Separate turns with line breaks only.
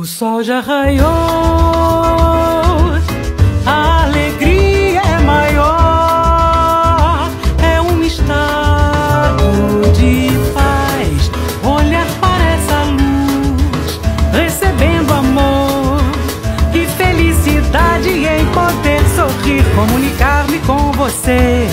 O sol já raiou, a alegria é maior, é um estado de paz. Olhar para essa luz, recebendo amor que felicidade em poder sorrir, comunicar-me com você.